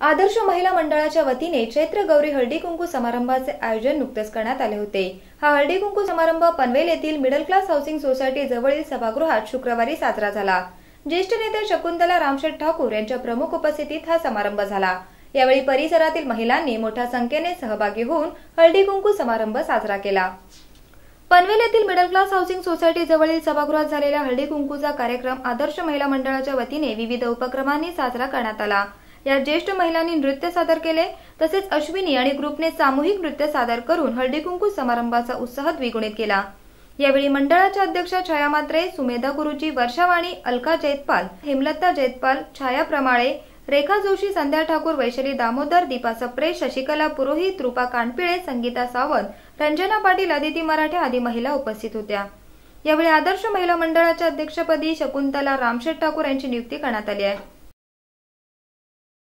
आदर्श महिला मंडळाच्या वतीने चैत्र गौरी हळदी कुंकू समारंभाचे आयोजन नुकतेच करण्यात आले होते. हा हळदी कुंकू समारंभ पनवेल येथील मिडल क्लास हाऊसिंग सोसायटी जवळील सभागृहात शुक्रवारी साजरा झाला. ज्येष्ठ नेते शकुंतला रामशेठ ठाकूर यांच्या प्रमुख उपस्थितीत हा समारंभ झाला. यावेळी परिसरातील महिलांनी मोठ्या संख्येने सहभागी होऊन हळदी कुंकू समारंभ साजरा केला. पनवेल येथील मिडल क्लास हाऊसिंग सोसायटी जवळील सभागृहात झालेल्या हळदी कुंकूचा कार्यक्रम आदर्श महिला मंडळाच्या वतीने विविध उपक्रमांनी साजरा करण्यात आला. या ज्येष्ठ महिलांनी नृत्य सादर केले. तसेच अश्विनी आणि ग्रुपने सामूहिक नृत्य सादर करून हळदीकुंकू समारंभाचा उत्साह द्विगुणित केला. यावेळी मंडळाच्या अध्यक्षा छाया मात्रे सुमेधा गुरुजी वर्षावाणी अलका जैतपाल हेमलता जैतपाल छाया प्रमाळे रेखा जोशी संध्या ठाकूर वैशाली दामोदर दीपा सप्रे शशिकला पुरोहित रूपा कानपिळे संगीता सावंत रंजना पाटील अदिती मराठे आदी महिला उपस्थित होत्या. यावेळी आदर्श महिला मंडळाच्या अध्यक्षपदी शकुंतला रामशेठ ठाकूर यांची नियुक्ती करण्यात आली आहे.